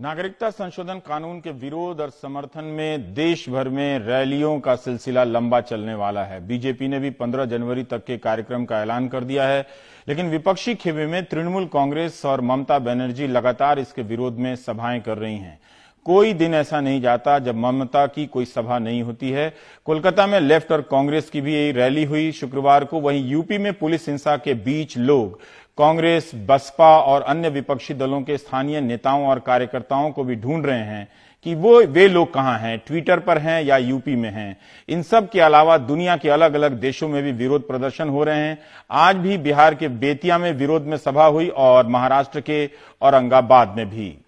नागरिकता संशोधन कानून के विरोध और समर्थन में देश भर में रैलियों का सिलसिला लंबा चलने वाला है। बीजेपी ने भी 15 जनवरी तक के कार्यक्रम का ऐलान कर दिया है, लेकिन विपक्षी खेमे में तृणमूल कांग्रेस और ममता बनर्जी लगातार इसके विरोध में सभाएँ कर रही हैं। कोई दिन ऐसा नहीं जाता जब ममता की कोई सभा नहीं होती है। कोलकाता में लेफ़्ट और कांग्रेस की भी रैली हुई। शुक्रवार को वहीं यूपी में पुलिस हिंसा के बीच लोग, कांग्रेस, बसपा और अन्य विपक्षी दलों के स्थानीय नेताओं और कार्यकर्ताओं को भी ढूंढ रहे हैं कि वो, वे लोग कहाँ हैं, ट्विटर पर हैं या यूपी में हैं। इन सब के अलावा दुनिया के अलग अलग देशों में भी विरोध प्रदर्शन हो रहे हैं। आज भी बिहार के बेतिया में विरोध में सभा हुई और महाराष्ट्र के औरंगाबाद में भी।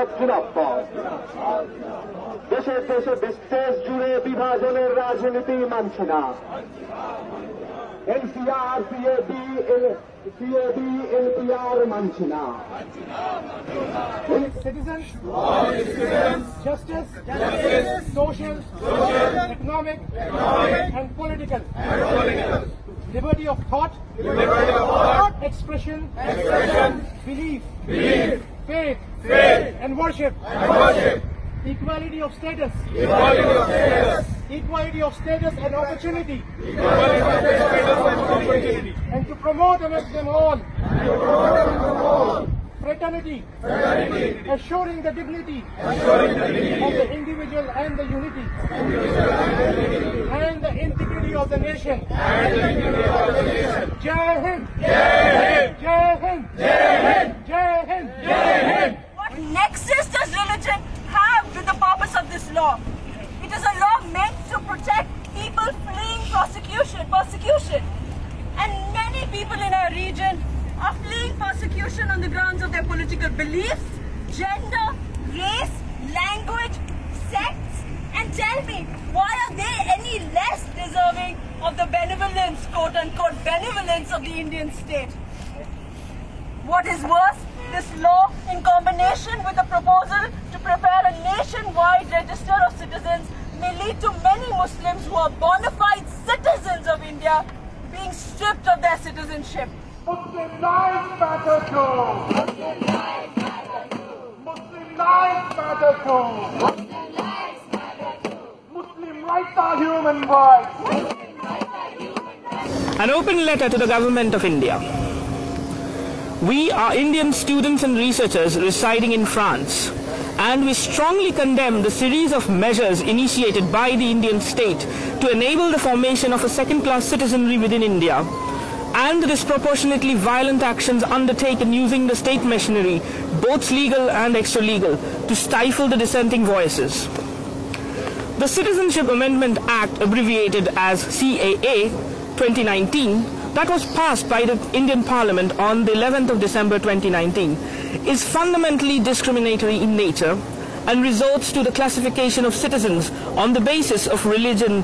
ইনকলাব জিনাফত দেশে দেশে বিস্তেষ জুড়ে বিভাজনের রাজনীতি মানছে না এনসিআর সিএবি সিএবি এনপিআর মানছে না citizens, justice, social, economic, and political, liberty of thought, expression, belief, faith, And worship, equality of status, equality of status Equality of status and opportunity, Equality of status and opportunity. And to promote amongst them all promote amongst them all, fraternity, Fraternity. assuring the dignity Assuring the dignity. of the individual and the unity and the integrity of the nation. And the integrity of the nation. Jai Hind! Jai Hind! Jai Hind! What nexus does religion have with the purpose of this law? It is a law meant to protect people fleeing prosecution, persecution. And many people in our region are fleeing persecution on the grounds of their political beliefs, gender, race, language, sects. And tell me, why are they any less deserving of the benevolence, quote unquote, benevolence of the Indian state? What is worse, this law, in combination with the proposal to prepare a nationwide register of citizens, may lead to many Muslims who are bona fide citizens of India being stripped of their citizenship. Muslim lives matter too. Muslim lives matter too. Muslim rights are human rights. An open letter to the government of India. We are Indian students and researchers residing in France, and we strongly condemn the series of measures initiated by the Indian state to enable the formation of a second-class citizenry within India, and the disproportionately violent actions undertaken using the state machinery, both legal and extra-legal, to stifle the dissenting voices. The Citizenship Amendment Act, abbreviated as CAA 2019, that was passed by the Indian Parliament on the 11th of December 2019, is fundamentally discriminatory in nature and resorts to the classification of citizens on the basis of religion